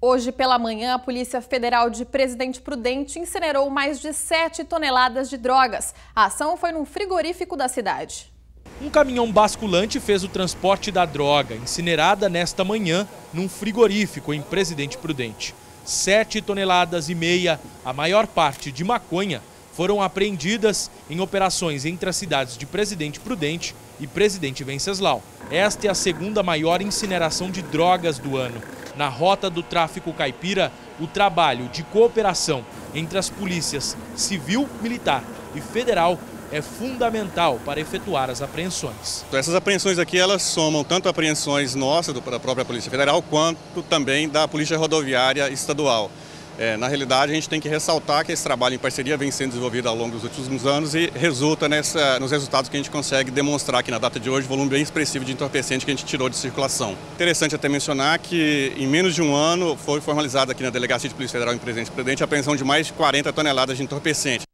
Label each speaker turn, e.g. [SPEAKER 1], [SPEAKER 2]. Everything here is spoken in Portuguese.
[SPEAKER 1] Hoje pela manhã, a Polícia Federal de Presidente Prudente incinerou mais de 7 toneladas de drogas. A ação foi num frigorífico da cidade.
[SPEAKER 2] Um caminhão basculante fez o transporte da droga, incinerada nesta manhã, num frigorífico em Presidente Prudente. 7 toneladas e meia, a maior parte de maconha, foram apreendidas em operações entre as cidades de Presidente Prudente e Presidente Venceslau. Esta é a segunda maior incineração de drogas do ano na rota do tráfico caipira o trabalho de cooperação entre as polícias civil, militar e federal é fundamental para efetuar as apreensões.
[SPEAKER 3] Essas apreensões aqui elas somam tanto apreensões nossas da própria Polícia Federal quanto também da Polícia Rodoviária Estadual. É, na realidade, a gente tem que ressaltar que esse trabalho em parceria vem sendo desenvolvido ao longo dos últimos anos e resulta nessa, nos resultados que a gente consegue demonstrar aqui na data de hoje, volume bem expressivo de entorpecente que a gente tirou de circulação. Interessante até mencionar que em menos de um ano foi formalizada aqui na Delegacia de Polícia Federal em Presidente Prudente a apreensão de mais de 40 toneladas de entorpecente.